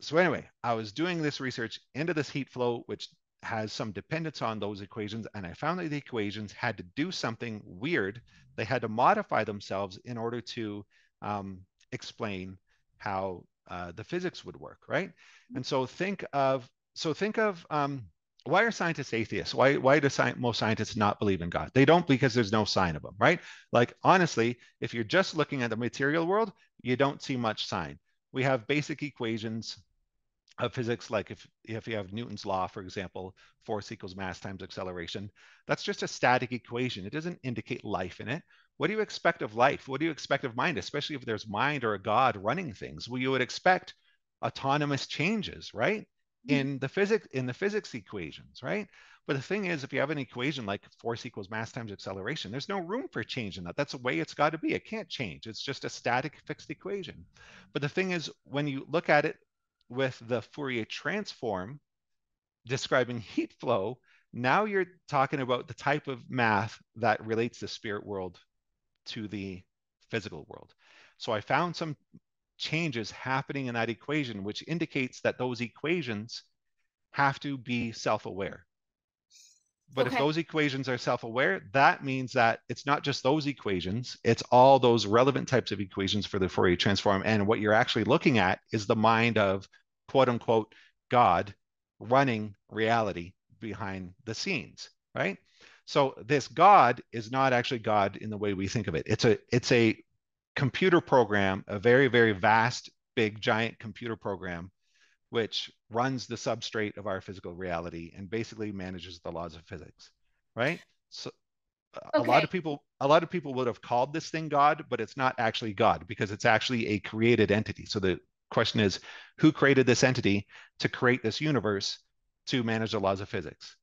so anyway, I was doing this research into this heat flow, which has some dependence on those equations, and I found that the equations had to do something weird. They had to modify themselves in order to um, explain how uh, the physics would work, right? And so think of so think of um, why are scientists atheists? Why why do sci- most scientists not believe in God? They don't because there's no sign of them, right? Like honestly, if you're just looking at the material world, you don't see much sign. We have basic equations of physics, like if if you have Newton's law, for example, force equals mass times acceleration, that's just a static equation. It doesn't indicate life in it. What do you expect of life? What do you expect of mind, especially if there's mind or a God running things? Well, you would expect autonomous changes, right? Mm-hmm. In the physics in the physics equations, right? But the thing is, if you have an equation like force equals mass times acceleration, there's no room for change in that. That's the way it's got to be. It can't change. It's just a static fixed equation. But the thing is, when you look at it with the Fourier transform describing heat flow, now you're talking about the type of math that relates the spirit world to the physical world. So I found some changes happening in that equation, which indicates that those equations have to be self-aware. But okay. if those equations are self-aware, that means that it's not just those equations, it's all those relevant types of equations for the Fourier transform. And what you're actually looking at is the mind of quote unquote God running reality behind the scenes, right? So this God is not actually God in the way we think of it. It's a it's a computer program, a very, very vast, big, giant computer program which runs the substrate of our physical reality and basically manages the laws of physics right so okay. a lot of people a lot of people would have called this thing god but it's not actually god because it's actually a created entity so the question is who created this entity to create this universe to manage the laws of physics